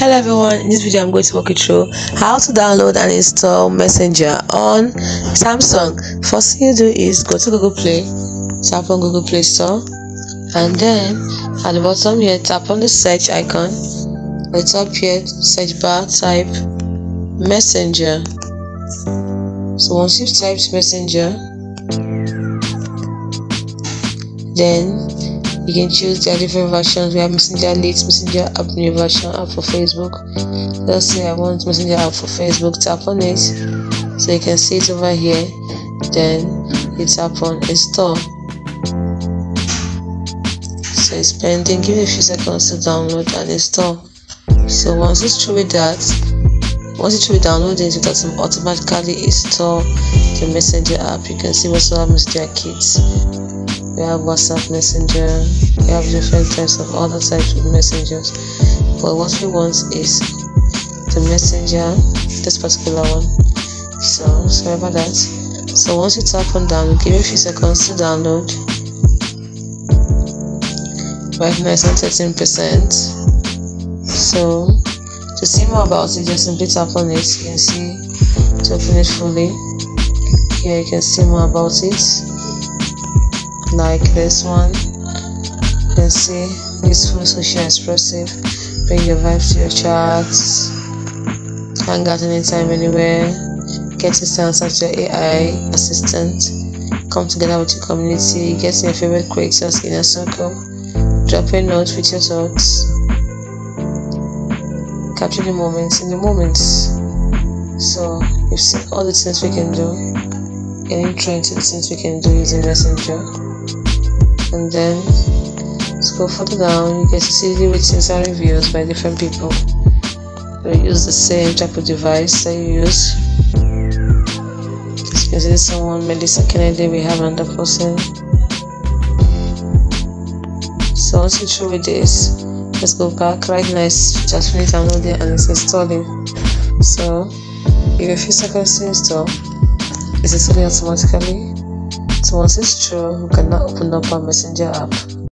hello everyone. In this video i'm going to walk you through how to download and install messenger on samsung. First thing you do is go to google play tap on google play store and then at the bottom here tap on the search icon. At the top here search bar type messenger. So once you've typed messenger then you can choose their different versions. We have messenger lite messenger app new version app for facebook. Let's say i want messenger app for facebook. Tap on it. So you can see it over here. Then you tap on install. So it's pending. Give it a few seconds to download and install. So once it's through with that once it's through with downloading it will automatically install the messenger app. You can see what's our messenger kits we have WhatsApp Messenger, we have different types of other types of messengers. But what we want is the messenger, this particular one. So sorry about that. So once you tap on download, give it a few seconds to download. Right now it's on 13%. So to see more about it, just simply tap on it. You can see to open it fully. Here you can see more about it like this one. You can see useful social expressive. Bring your vibes to your chats hang out anytime anywhere. Get answer to your ai assistant. Come together with your community. Get your favorite creators in a circle. Drop a note with your thoughts. Capture the moments in the moments. So you've seen all the things we can do. Getting trained to the things we can do using messenger and then scroll further down. You get to see the ratings and reviews by different people. Who use the same type of device that you use. As you can see someone melissa kennedy we have another person. So once you through with this. Let's go back right nice just finish downloading and it's installing so give a few seconds to install it's installing automatically so once it's true, we can now open up our messenger app.